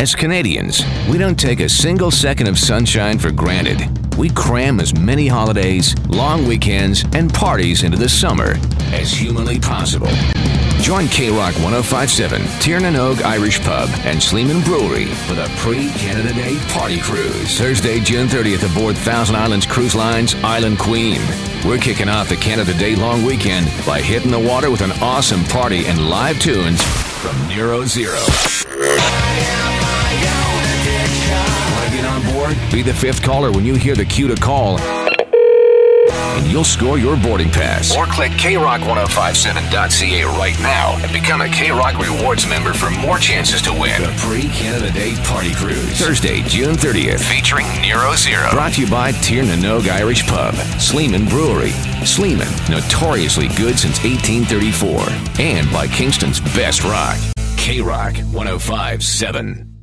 As Canadians, we don't take a single second of sunshine for granted. We cram as many holidays, long weekends, and parties into the summer as humanly possible. Join K Rock 1057, Tiernan Irish Pub, and Sleeman Brewery for the pre Canada Day Party Cruise. Thursday, June 30th aboard Thousand Islands Cruise Line's Island Queen. We're kicking off the Canada Day long weekend by hitting the water with an awesome party and live tunes from Nero Zero. Want to get on board? Be the fifth caller when you hear the cue to call. You'll score your boarding pass. Or click krock1057.ca right now and become a K Rock Rewards member for more chances to win. The pre Canada Day Party Cruise. Thursday, June 30th. Featuring Nero Zero. Brought to you by Tir Nan Og Irish Pub, Sleeman Brewery. Sleeman, notoriously good since 1834. And by Kingston's Best Rock. K Rock 1057.